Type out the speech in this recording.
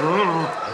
Mm.